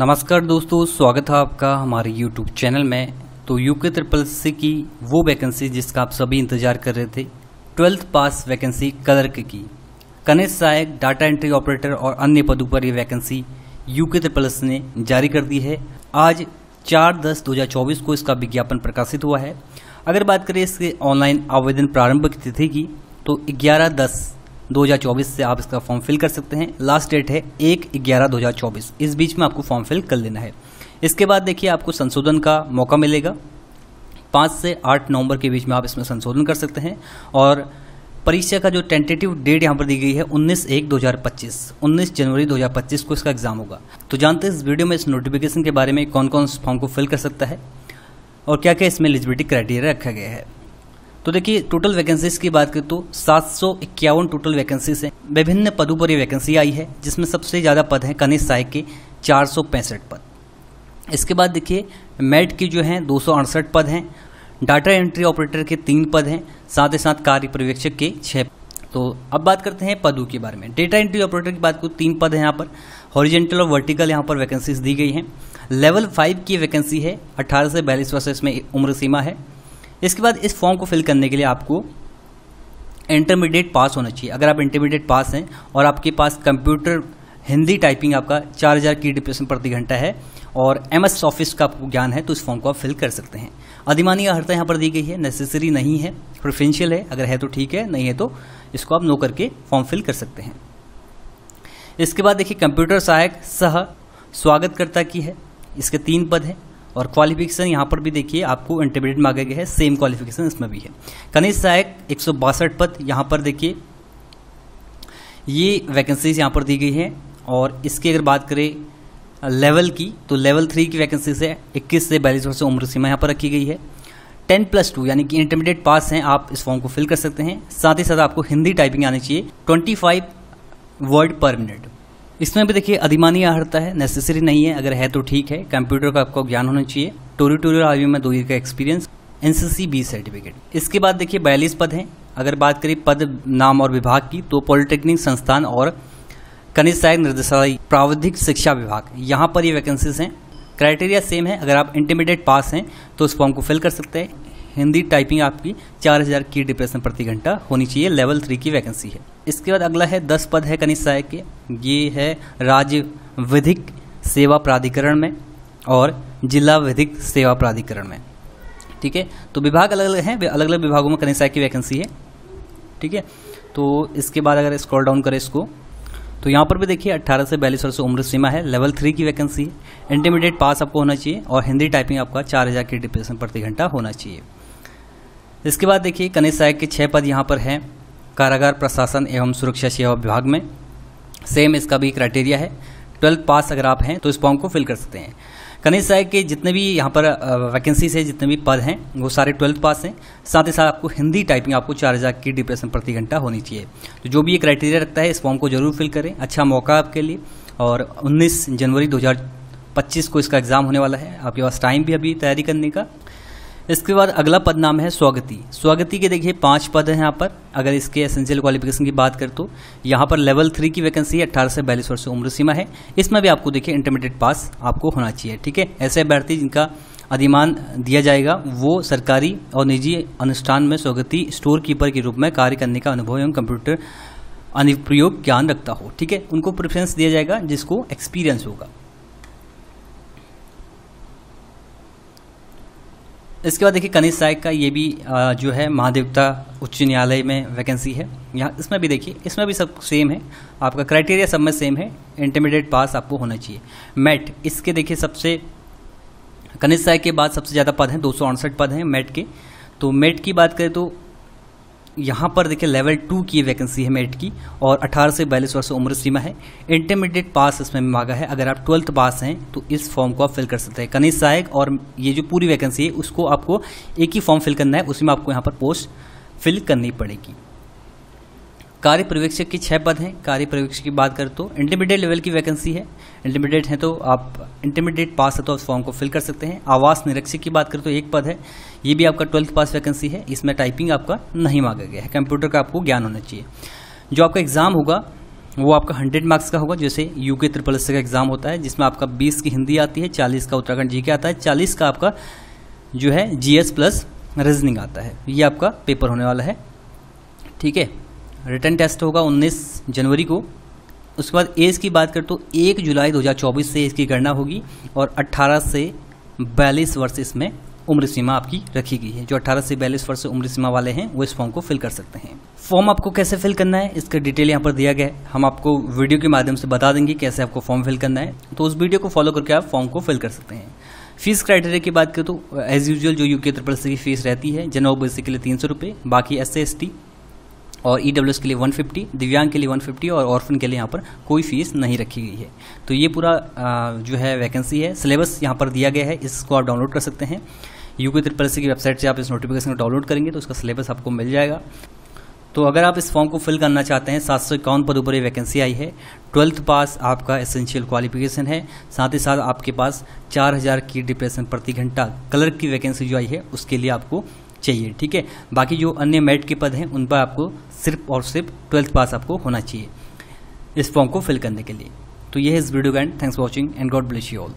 नमस्कार दोस्तों, स्वागत है आपका हमारे YouTube चैनल में। तो यूके ट्रिपल सी की वो वैकेंसी जिसका आप सभी इंतज़ार कर रहे थे ट्वेल्थ पास वैकेंसी क्लर्क की कनिष्ठ सहायक डाटा एंट्री ऑपरेटर और अन्य पदों पर ये वैकेंसी यूके ट्रिपल एस ने जारी कर दी है। आज चार दस दो हज़ार चौबीस को इसका विज्ञापन प्रकाशित हुआ है। अगर बात करें इसके ऑनलाइन आवेदन प्रारंभ की तिथि की तो ग्यारह दस 2024 से आप इसका फॉर्म फिल कर सकते हैं। लास्ट डेट है एक ग्यारह दो हज़ार चौबीस। इस बीच में आपको फॉर्म फिल कर लेना है। इसके बाद देखिए आपको संशोधन का मौका मिलेगा। पाँच से आठ नवंबर के बीच में आप इसमें संशोधन कर सकते हैं और परीक्षा का जो टेंटेटिव डेट यहाँ पर दी गई है 19 एक 2025 19 जनवरी 2025 को इसका एग्ज़ाम होगा। तो जानते हैं इस वीडियो में इस नोटिफिकेशन के बारे में कौन कौन फॉर्म को फिल कर सकता है और क्या क्या इसमें एलिजिबिलिटी क्राइटेरिया रखा गया है। तो देखिए टोटल वैकेंसीज की बात करें तो सात सौ इक्यावन टोटल वैकेंसीज हैं। विभिन्न पदों पर ये वैकेंसी आई है, जिसमें सबसे ज़्यादा पद हैं कनिष्ठ सहायक के चार सौ पैंसठ पद। इसके बाद देखिए मेट की जो हैं, दो पद हैं। डाटा एंट्री ऑपरेटर के तीन पद हैं, साथ ही साथ कार्य पर्यवेक्षक के छः तो अब बात करते हैं पदों के बारे में। डेटा एंट्री ऑपरेटर की बात करूँ, तीन पद हैं यहाँ पर। हॉरिजेंटल और वर्टिकल यहाँ पर वैकेंसीज दी गई हैं। लेवल फाइव की वैकेंसी है 18 से बयालीस वर्ष इसमें उम्र सीमा है। इसके बाद इस फॉर्म को फिल करने के लिए आपको इंटरमीडिएट पास होना चाहिए। अगर आप इंटरमीडिएट पास हैं और आपके पास कंप्यूटर हिंदी टाइपिंग आपका 4000 की डिप्रेशन प्रति घंटा है और एम एस ऑफ़िस का आपको ज्ञान है तो इस फॉर्म को आप फिल कर सकते हैं। अधिमानी अर्हता यहाँ पर दी गई है नेसेसरी नहीं है प्रेफरेंशियल है, अगर है तो ठीक है, नहीं है तो इसको आप नो करके फॉर्म फिल कर सकते हैं। इसके बाद देखिए कंप्यूटर सहायक सह स्वागतकर्ता की है, इसके तीन पद हैं। और क्वालिफिकेशन यहाँ पर भी देखिए, आपको इंटरमीडिएट में आगे गया है सेम क्वालिफिकेशन इसमें भी है। कनिष्ठ सहायक एक सौ बासठ पद यहाँ पर देखिए, ये वैकेंसीज यहाँ पर दी गई है और इसकी अगर बात करें लेवल की तो लेवल थ्री की वैकेंसी से 21 से बयालीस वर्ष उम्र सीमा यहाँ पर रखी गई है। टेन प्लस टू यानी कि इंटरमीडिएट पास हैं, आप इस फॉर्म को फिल कर सकते हैं। साथ ही साथ आपको हिंदी टाइपिंग आनी चाहिए 25 वर्ड पर मिनट इसमें भी देखिए अधिमानी आहरता है नेसेसरी नहीं है, अगर है तो ठीक है कंप्यूटर का आपको ज्ञान होना चाहिए। टोरिटोरियल आर्मी में दो ईयर का एक्सपीरियंस एनसीसी बी सर्टिफिकेट इसके बाद देखिए बयालीस पद हैं। अगर बात करें पद, नाम और विभाग की तो पॉलिटेक्निक संस्थान और कनिष्ठ सहायक निर्देशालय प्राविधिक शिक्षा विभाग। यहाँ पर ये वैकेंसीज हैं। क्राइटेरिया सेम है। अगर आप इंटरमीडिएट पास हैं तो उस फॉर्म को फिल कर सकते हैं। हिंदी टाइपिंग आपकी 4000 की डिप्रेशन प्रति घंटा होनी चाहिए लेवल थ्री की वैकेंसी है। इसके बाद अगला है, दस पद है कनिष्ठ सहायक के। ये है राज्य विधिक सेवा प्राधिकरण में और जिला विधिक सेवा प्राधिकरण में। ठीक है? तो विभाग अलग अलग हैं अलग अलग विभागों में कनिष्ठ की वैकेंसी है। ठीक है? तो इसके बाद अगर स्क्रॉल डाउन करें इसको तो यहाँ पर भी देखिए 18 से बयालीस वर्ष उम्र सीमा है लेवल थ्री की वैकेंसी है। इंटरमीडिएट पास आपको होना चाहिए और हिंदी टाइपिंग आपका 4000 की डिप्रेशन प्रति घंटा होना चाहिए। इसके बाद देखिए, कनिष्ठ सहायक के छः पद यहाँ पर हैं। कारागार, प्रशासन एवं सुरक्षा सेवा विभाग में। सेम इसका भी क्राइटेरिया है। ट्वेल्थ पास अगर आप हैं तो इस फॉर्म को फिल कर सकते हैं। कनिष्ठ सहायक के जितने भी यहाँ पर वैकेंसीज है, जितने भी पद हैं, वो सारे ट्वेल्थ पास हैं। साथ ही साथ आपको हिंदी टाइपिंग आपको चार हज़ार की डिप्रेशन प्रति घंटा होनी चाहिए। तो जो भी ये क्राइटेरिया रखता है, इस फॉर्म को ज़रूर फिल करें। अच्छा मौका आपके लिए। और 19 जनवरी 2025 को इसका एग्ज़ाम होने वाला है। आपके पास टाइम भी अभी तैयारी करने का। इसके बाद अगला पद नाम है स्वागति। स्वागति के देखिए पाँच पद हैं यहाँ पर। अगर इसके एसेंशियल क्वालिफिकेशन की बात करें तो यहाँ पर लेवल थ्री की वैकेंसी है अट्ठारह से बयालीस वर्ष उम्र सीमा है। इसमें भी आपको देखिए इंटरमीडिएट पास आपको होना चाहिए, ठीक है? ऐसे अभ्यर्थी जिनका अधिमान दिया जाएगा, वो सरकारी और निजी अनुष्ठान में स्वागति स्टोर कीपर के रूप में कार्य करने का अनुभव एवं कंप्यूटर अनुप्रयोग ज्ञान रखता हो, ठीक है? उनको प्रेफरेंस दिया जाएगा जिसको एक्सपीरियंस होगा। इसके बाद देखिए कनिष्ठ साय का ये भी जो है महादेवता उच्च न्यायालय में वैकेंसी है। यहाँ इसमें भी देखिए, इसमें भी सब सेम है। आपका क्राइटेरिया सब में सेम है। इंटरमीडिएट पास आपको होना चाहिए। मेट इसके देखिए सबसे, कनिष्ठ साय के बाद सबसे ज़्यादा पद हैं, दो पद हैं मेट के। तो मेट की बात करें तो यहाँ पर देखिए लेवल टू की वैकेंसी है मेरिट की और 18 से बयालीस वर्ष उम्र सीमा है। इंटरमीडिएट पास इसमें मांगा है। अगर आप ट्वेल्थ पास हैं तो इस फॉर्म को आप फिल कर सकते हैं। कनिष्ठ सहायक और ये जो पूरी वैकेंसी है, उसको आपको एक ही फॉर्म फिल करना है उसमें आपको यहाँ पर पोस्ट फिल करनी पड़ेगी। कार्य पर्यवेक्षक की छह पद हैं। कार्य पर्यवेक्षक की बात करें तो इंटरमीडिएट लेवल की वैकेंसी है। इंटरमीडिएट है तो आप इंटरमीडिएट पास है तो उस फॉर्म को फिल कर सकते हैं। आवास निरीक्षक की बात करें तो एक पद है। ये भी आपका ट्वेल्थ पास वैकेंसी है। इसमें टाइपिंग आपका नहीं मांगा गया है। कंप्यूटर का आपको ज्ञान होना चाहिए। जो आपका एग्ज़ाम होगा, वो आपका हंड्रेड मार्क्स का होगा। जैसे यूके ट्रिपल एस का एग्ज़ाम होता है, जिसमें आपका बीस की हिंदी आती है, चालीस का उत्तराखंड जी के आता है, चालीस का आपका जो है जीएस प्लस रीजनिंग आता है। ये आपका पेपर होने वाला है। ठीक है? रिटर्न टेस्ट होगा 19 जनवरी को। उसके बाद एज की बात करें तो 1 जुलाई 2024 से इसकी गणना होगी और 18 से 42 वर्ष इसमें उम्र सीमा आपकी रखी गई है। जो 18 से 42 वर्ष उम्र सीमा वाले हैं, वो इस फॉर्म को फिल कर सकते हैं। फॉर्म आपको कैसे फिल करना है, इसका डिटेल यहाँ पर दिया गया है। हम आपको वीडियो के माध्यम से बता देंगे कैसे आपको फॉर्म फिल करना है। तो उस वीडियो को फॉलो करके आप फॉर्म को फिल कर सकते हैं। फ़ीस क्राइटेरिया की बात करें तो एज यूजल जो यूके ट्रिपल की फ़ीस रहती है जनरल के लिए तीन सौ रुपये बाकी एस सी और ई e के लिए 150 दिव्यांग के लिए 150 और ऑर्फन के लिए यहाँ पर कोई फ़ीस नहीं रखी गई है। तो ये पूरा जो है वैकेंसी है। सिलेबस यहाँ पर दिया गया है, इसको आप डाउनलोड कर सकते हैं। यूके ट्रिपल की वेबसाइट से आप इस नोटिफिकेशन को डाउनलोड करेंगे तो उसका सिलेबस आपको मिल जाएगा। तो अगर आप इस फॉर्म को फिल करना चाहते हैं, सात सौ इक्यावन पद ऊपर वैकेंसी आई है। ट्वेल्थ पास आपका एसेंशियल क्वालिफिकेशन है। साथ ही साथ आपके पास चार हज़ार की डिप्रेशन प्रति घंटा क्लर्क की वैकेंसी जो आई है, उसके लिए आपको चाहिए, ठीक है? बाकी जो अन्य मेरिट के पद हैं, उन पर आपको सिर्फ़ और सिर्फ़ ट्वेल्थ पास आपको होना चाहिए, इस फॉर्म को फिल करने के लिए। तो ये है इस वीडियो का end thanks for watching and God bless you all